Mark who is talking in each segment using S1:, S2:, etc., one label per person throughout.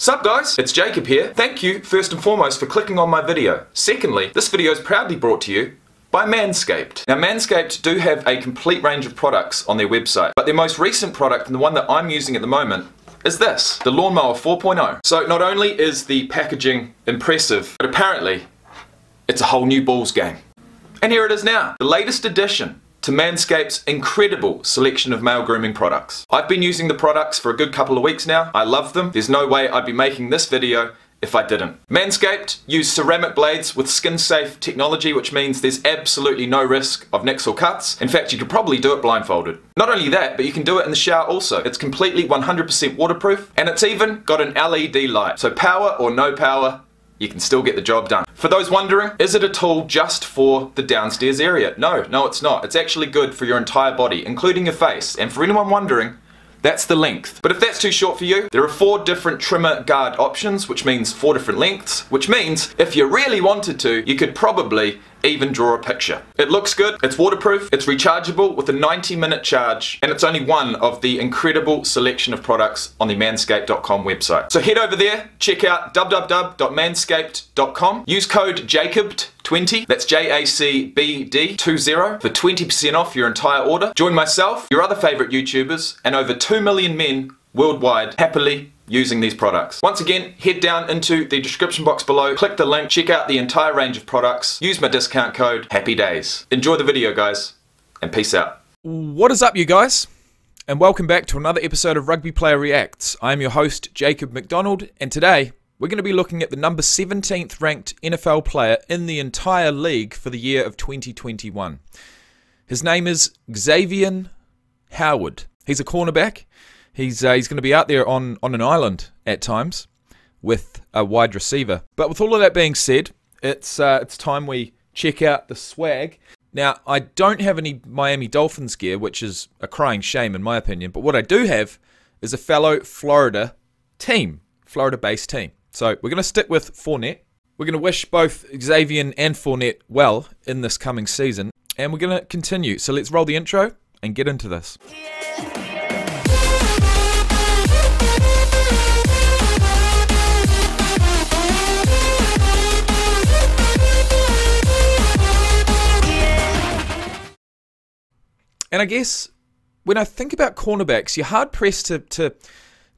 S1: Sup guys, it's Jacob here. Thank you first and foremost for clicking on my video. Secondly, this video is proudly brought to you by Manscaped. Now Manscaped do have a complete range of products on their website, but their most recent product and the one that I'm using at the moment is this, the Lawnmower 4.0. So not only is the packaging impressive, but apparently it's a whole new balls game. And here it is now, the latest addition to Manscaped's incredible selection of male grooming products. I've been using the products for a good couple of weeks now. I love them. There's no way I'd be making this video if I didn't. Manscaped use ceramic blades with skin safe technology which means there's absolutely no risk of nicks or cuts. In fact you could probably do it blindfolded. Not only that but you can do it in the shower also. It's completely 100% waterproof and it's even got an LED light. So power or no power you can still get the job done. For those wondering, is it a tool just for the downstairs area? No, no it's not. It's actually good for your entire body, including your face. And for anyone wondering, that's the length. But if that's too short for you, there are four different trimmer guard options, which means four different lengths, which means if you really wanted to, you could probably even draw a picture. It looks good, it's waterproof, it's rechargeable with a 90 minute charge, and it's only one of the incredible selection of products on the manscaped.com website. So head over there, check out www.manscaped.com, use code JACOBD20, that's J-A-C-B-D 20 for 20% off your entire order. Join myself, your other favourite YouTubers, and over 2 million men worldwide happily using these products. Once again, head down into the description box below, click the link, check out the entire range of products, use my discount code, happy days. Enjoy the video guys, and peace out.
S2: What is up you guys? And welcome back to another episode of Rugby Player Reacts. I am your host, Jacob McDonald, and today we're going to be looking at the number 17th ranked NFL player in the entire league for the year of 2021. His name is Xavien Howard. He's a cornerback He's uh, he's going to be out there on on an island at times with a wide receiver. But with all of that being said, it's uh, it's time we check out the swag. Now, I don't have any Miami Dolphins gear, which is a crying shame in my opinion. But what I do have is a fellow Florida team, Florida-based team. So we're going to stick with Fournette. We're going to wish both Xavien and Fournette well in this coming season, and we're going to continue. So let's roll the intro and get into this. And I guess when I think about cornerbacks, you're hard pressed to to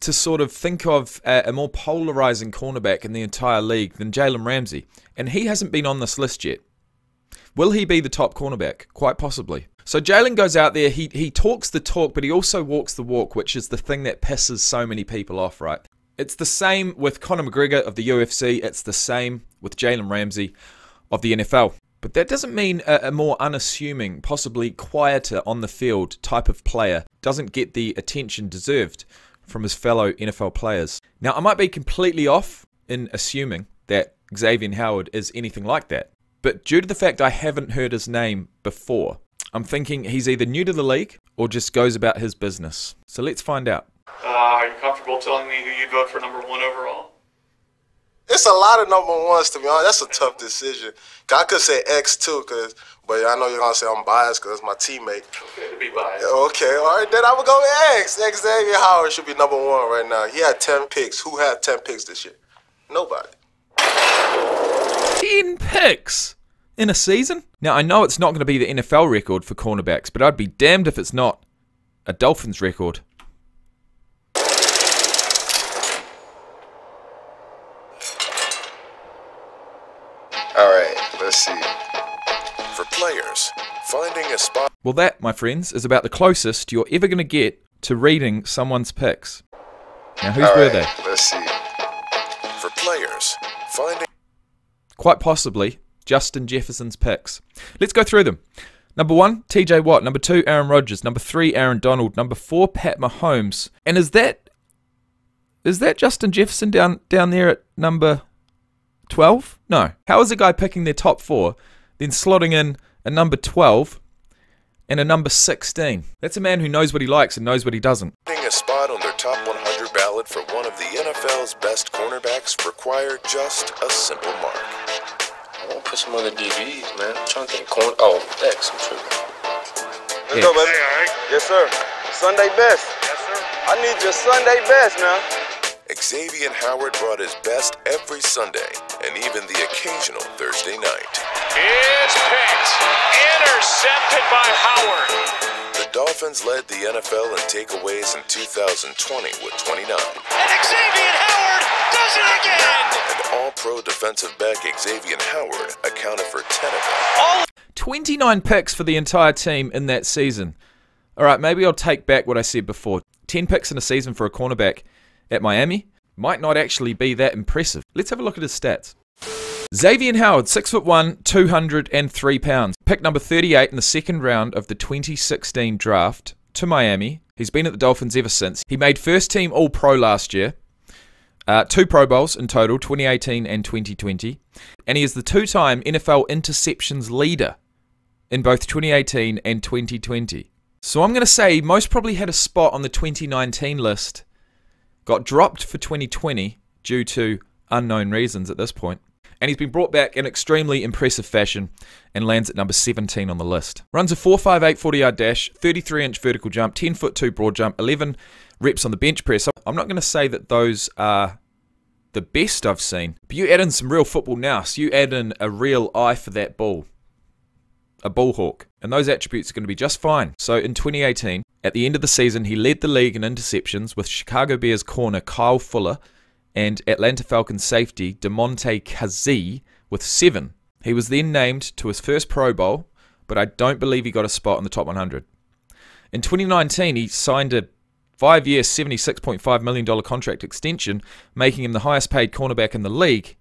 S2: to sort of think of a, a more polarizing cornerback in the entire league than Jalen Ramsey, and he hasn't been on this list yet. Will he be the top cornerback? Quite possibly. So Jalen goes out there, he he talks the talk, but he also walks the walk, which is the thing that pisses so many people off, right? It's the same with Conor McGregor of the UFC, it's the same with Jalen Ramsey of the NFL. But that doesn't mean a, a, more unassuming, possibly quieter on the field type of player doesn't get the attention deserved from his fellow NFL players. Now, I might be completely off in assuming that Xavien Howard is anything like that. But due to the fact I haven't heard his name before, I'm thinking he's either new to the league or just goes about his business. So let's find out.
S3: Uh, are you comfortable telling me who you'd vote for number one overall?
S4: It's a lot of number ones to be honest. That's a tough decision. I could say X too, cause but I know you're gonna say I'm biased because it's my teammate.
S3: Okay, be biased.
S4: Okay, all right, then I would go with X. Xavien Howard should be number one right now. He had ten picks. Who had ten picks this year? Nobody.
S2: Ten picks in a season? Now I know it's not going to be the NFL record for cornerbacks, but I'd be damned if it's not a Dolphins record.
S5: Let's. For players, finding a spot.
S2: Well, that, my friends, is about the closest you're ever going to get to reading someone's picks. Now, whose were they?
S5: Let's see. For players, finding.
S2: Quite possibly Justin Jefferson's picks. Let's go through them. Number one, TJ Watt. Number two, Aaron Rodgers. Number three, Aaron Donald. Number four, Pat Mahomes. And is that is that Justin Jefferson down down there at number 12? No. How is a guy picking their top four, then slotting in a number 12 and a number 16? That's a man who knows what he likes and knows what he doesn't.
S5: Getting a spot on their top 100 ballot for one of the NFL's best cornerbacks required just a simple mark.
S6: I want to put some other DBs, man. I'm trying to think. Corn oh, X, I'm tripping.
S4: Let's yeah. go, baby. Yes, sir. Sunday best.
S3: Yes, sir.
S4: I need your Sunday best, man.
S5: Xavien Howard brought his best every Sunday and even the occasional Thursday night.
S7: It's picked. Intercepted by Howard.
S5: The Dolphins led the NFL in takeaways in 2020 with 29.
S7: And Xavien Howard does it again.
S5: And all pro defensive back Xavien Howard accounted for 10 of them.
S7: All
S2: 29 picks for the entire team in that season. All right, maybe I'll take back what I said before. 10 picks in a season for a cornerback at Miami might not actually be that impressive. Let's have a look at his stats. Xavien Howard, 6'1, 203 pounds. Pick number 38 in the second round of the 2016 draft to Miami. He's been at the Dolphins ever since. He made first team All Pro last year. Uh, two Pro Bowls in total, 2018 and 2020. And he is the two time NFL interceptions leader in both 2018 and 2020. So I'm going to say most probably had a spot on the 2019 list, got dropped for 2020 due to unknown reasons at this point, and he's been brought back in extremely impressive fashion and lands at number 17 on the list. Runs a 4.58 40 yard dash, 33 inch vertical jump, 10 foot 2 broad jump, 11 reps on the bench press. I'm not going to say that those are the best I've seen, but you add in some real football now, so you add in a real eye for that ball a ballhawk, and those attributes are going to be just fine. So in 2018, at the end of the season, he led the league in interceptions with Chicago Bears corner Kyle Fuller and Atlanta Falcons safety Damontae Kazee with seven. He was then named to his first Pro Bowl, but I don't believe he got a spot in the top 100. In 2019, he signed a five year, $76.5 million contract extension, making him the highest paid cornerback in the league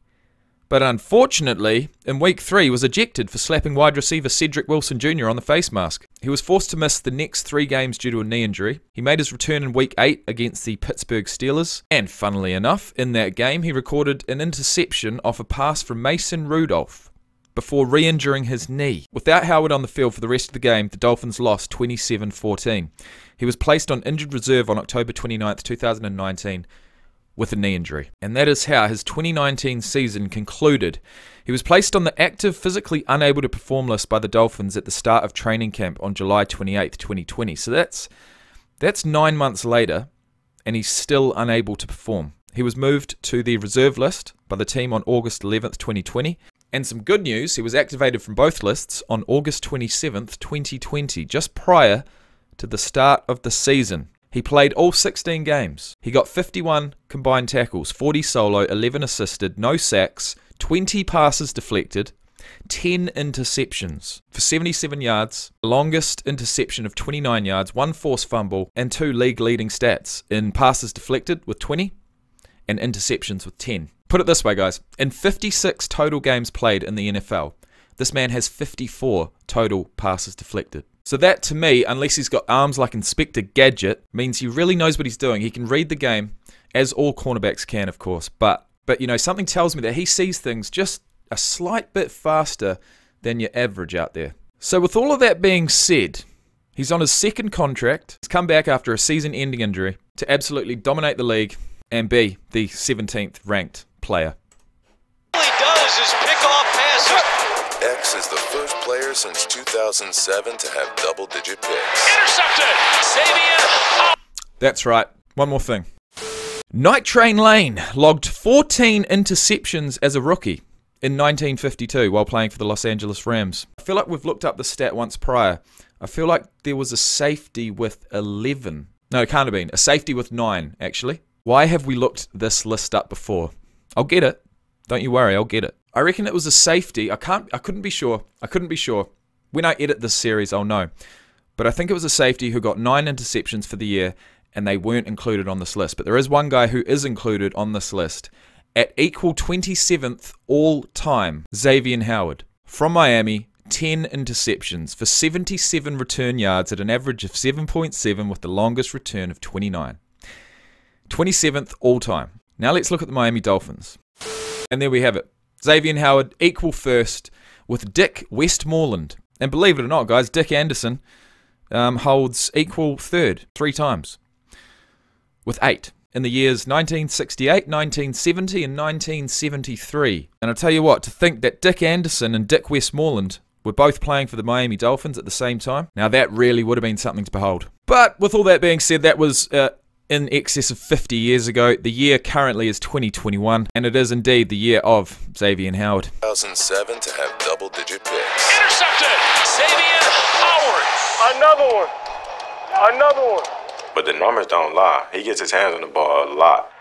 S2: but unfortunately, in week three, was ejected for slapping wide receiver Cedric Wilson Jr. on the face mask. He was forced to miss the next three games due to a knee injury. He made his return in week eight against the Pittsburgh Steelers, and funnily enough, in that game, he recorded an interception off a pass from Mason Rudolph before re injuring his knee. Without Howard on the field for the rest of the game, the Dolphins lost 27 14. He was placed on injured reserve on October 29, 2019 with a knee injury. And that is how his 2019 season concluded. He was placed on the active, physically unable to perform list by the Dolphins at the start of training camp on July 28, 2020. So that's that's 9 months later and he's still unable to perform. He was moved to the reserve list by the team on August 11th, 2020. And some good news, he was activated from both lists on August 27th, 2020, just prior to the start of the season. He played all 16 games. He got 51 combined tackles, 40 solo, 11 assisted, no sacks, 20 passes deflected, 10 interceptions for 77 yards, longest interception of 29 yards, one forced fumble, and two league leading stats in passes deflected with 20 and interceptions with 10. Put it this way, guys in 56 total games played in the NFL, this man has 54 total passes deflected. So that to me, unless he's got arms like Inspector Gadget, means he really knows what he's doing. He can read the game, as all cornerbacks can, of course. But but you know, something tells me that he sees things just a slight bit faster than your average out there. So with all of that being said, he's on his second contract. He's come back after a season-ending injury to absolutely dominate the league and be the 17th ranked player.
S5: X is the first player since 2007 to have double digit picks.
S7: Intercepted. Xavien.
S2: That's right. One more thing. Night Train Lane logged 14 interceptions as a rookie in 1952 while playing for the Los Angeles Rams. I feel like we've looked up the stat once prior. I feel like there was a safety with 11. No, it can't have been. A safety with 9, actually. Why have we looked this list up before? I'll get it. Don't you worry, I'll get it. I reckon it was a safety. I can't I couldn't be sure. I couldn't be sure. When I edit this series, I'll know. But I think it was a safety who got 9 interceptions for the year and they weren't included on this list. But there is one guy who is included on this list at equal 27th all time, Xavien Howard from Miami. 10 interceptions for 77 return yards at an average of 7.7 with the longest return of 29. 27th all time. Now let's look at the Miami Dolphins. And there we have it. Xavien Howard equal first with Dick Westmoreland. And believe it or not, guys, Dick Anderson um, holds equal third three times with eight in the years 1968, 1970, and 1973. And I'll tell you what, to think that Dick Anderson and Dick Westmoreland were both playing for the Miami Dolphins at the same time, now that really would have been something to behold. But with all that being said, that was uh, in excess of 50 years ago. The year currently is 2021, and it is indeed the year of Xavien Howard.
S5: 2007 to have double digit picks.
S7: Intercepted. Xavien Howard.
S8: Another one. Another one.
S9: But the numbers don't lie. He gets his hands on the ball a lot.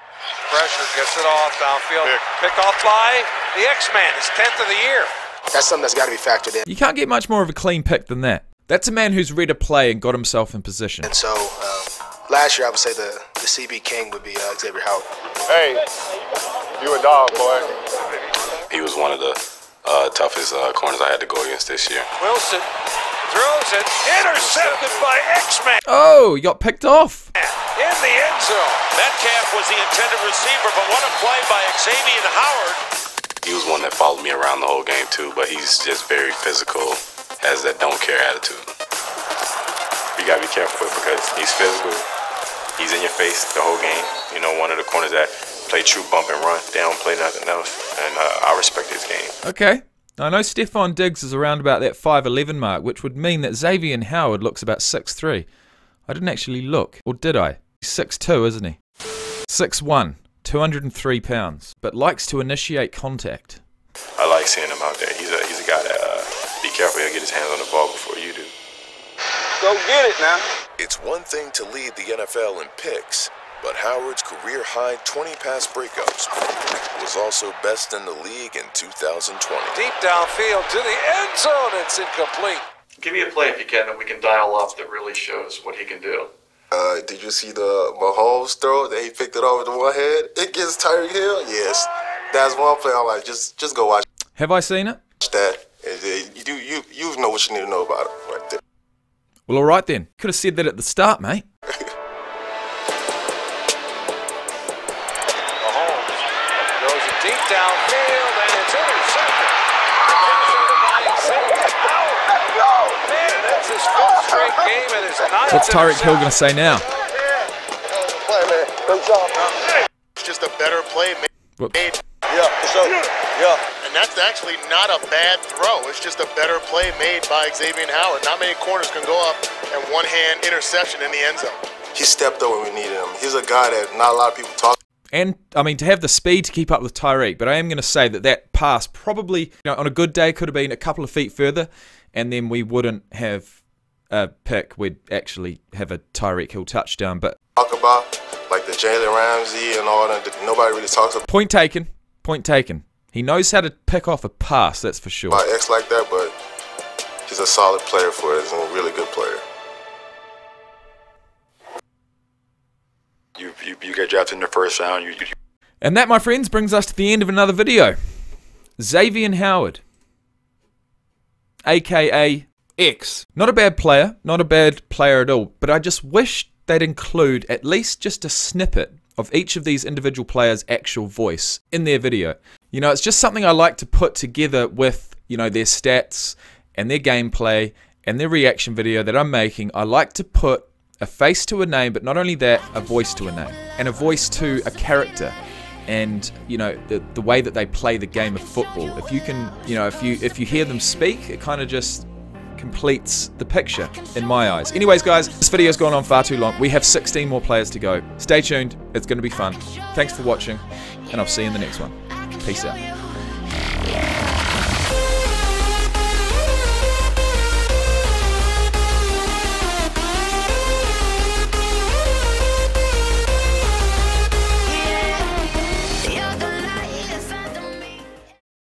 S10: Pressure gets it off downfield. Pick off by the X-Man, his 10th of the year.
S11: That's something that's got to be factored in.
S2: You can't get much more of a clean pick than that. That's a man who's read a play and got himself in position.
S11: And so, um, last year I would say the, the CB King would be uh, Xavien Howard.
S8: Hey, you a dog, boy.
S9: He was one of the uh, toughest uh, corners I had to go against this year.
S10: Wilson throws it, intercepted by X-Man
S2: Oh, he got picked off.
S10: in the end zone.
S7: Metcalf was the intended receiver, but what a play by Xavien Howard.
S9: He was one that followed me around the whole game too, but he's just very physical, has that don't care attitude. You gotta be careful with because he's physical. He's in your face the whole game. You know, one of the corners that play true bump and run. They don't play nothing else, and uh, I respect his game.
S2: Okay. I know Stefon Diggs is around about that 5'11 mark, which would mean that Xavien Howard looks about 6'3. I didn't actually look, or did I? He's 6'2, isn't he? 6'1, 203 pounds, but likes to initiate contact.
S9: I like seeing him out there. He's a he's a guy that uh, be careful. He'll get his hands on the ball before you do.
S8: Go get it now.
S5: It's one thing to lead the NFL in picks, but Howard's career high 20 pass breakups was also best in the league in 2020.
S10: Deep downfield to the end zone. It's incomplete.
S3: Give me a play if you can that we can dial up that really shows what he can do.
S4: Uh, did you see the Mahomes throw that he picked it over the one head It gets Tyreek Hill? Yes, that's one play. I'm like, just just go watch
S2: Have I seen it?
S4: that. Uh, You you you know what you need to know about it right there.
S2: Well, alright then. Could have said that at the start, mate.
S10: Mahomes throws it deep downfield, and it's intercepted. Xavien Howard. Man, that's his fifth straight game and his ninth
S2: What's Tyreek Hill going to say now?
S8: Play, man. Great job, man.
S12: It's just a better play
S2: Whoop.
S12: made.
S8: Yeah, for sure. Yeah.
S12: And that's actually not a bad throw. It's just a better play made by Xavien Howard. Not many corners can go up and one hand interception in the end zone.
S4: He stepped up when we needed him. He's a guy that not a lot of people talk
S2: And I mean, to have the speed to keep up with Tyreek, but I am going to say that that pass probably, you know, on a good day, could have been a couple of feet further, and then we wouldn't have a pick. We'd actually have a Tyreek Hill touchdown. But
S4: talk about, like the Jalen Ramsey and all that. that Nobody really talks about
S2: point taken. Point taken. He knows how to pick off a pass. That's for sure.
S4: X like that, but he's a solid player for us and a really good player.
S9: You you, you get drafted in the first round. You, you
S2: And that, my friends, brings us to the end of another video. Xavien Howard, aka X. Not a bad player, not a bad player at all, but I just wish they'd include at least just a snippet of each of these individual players' actual voice in their video. You know, it's just something I like to put together with, you know, their stats and their gameplay and their reaction video that I'm making. I like to put a face to a name, but not only that, a voice to a name and a voice to a character. And you know the, the way that they play the game of football. If you can you know if you if you hear them speak it kind of just completes the picture in my eyes. Anyways guys this video's gone on far too long. We have 16 more players to go. Stay tuned. It's going to be fun. Thanks for watching and i'll see you in the next one peace out